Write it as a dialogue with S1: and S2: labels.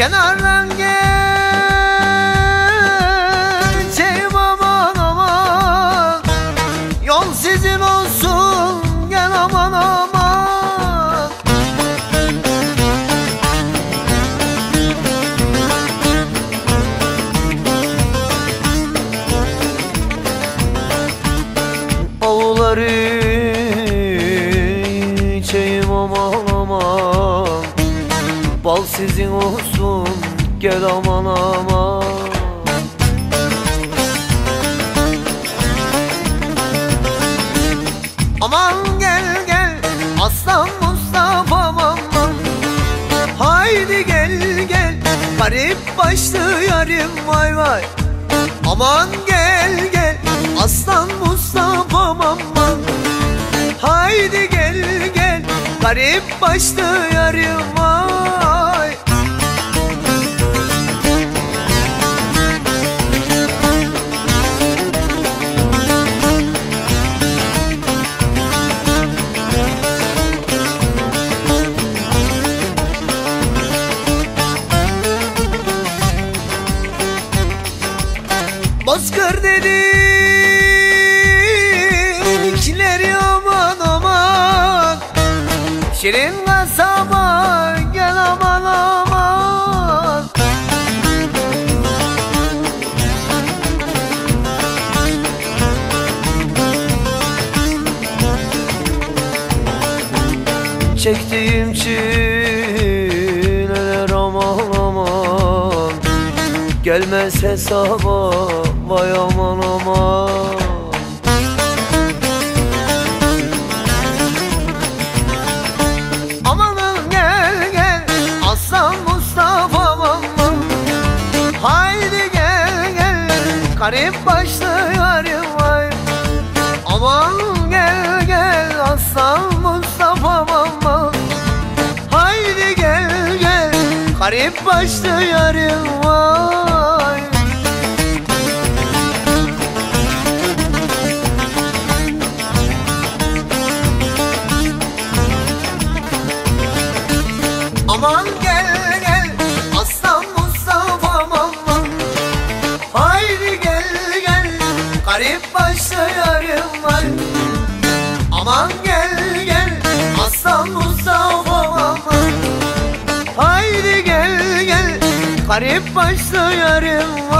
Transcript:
S1: Kenardan geçeyim aman aman. Yol sizin olsun. Gel aman aman. Avları Bal sizin olsun gel aman aman. Aman gel gel aslan Mustafa'm aman Haydi gel gel garip başlı yarim vay vay. Aman gel gel aslan Mustafa'm aman garip başlı yarim vay Bozkır dedikleri Şirin kasaba gel aman aman. Çektiğim çileler aman aman. Gelmez hesaba vay aman aman Haydi gel gel. Garip başlı yarim vay Aman gel gel. Aslan Mustafa aman Haydi gel gel. Garip başlı yarim vay Aman gel garip başlı yarim var. Aman gel gel aslan Mustafa aman Haydi gel gel garip başlı yarim var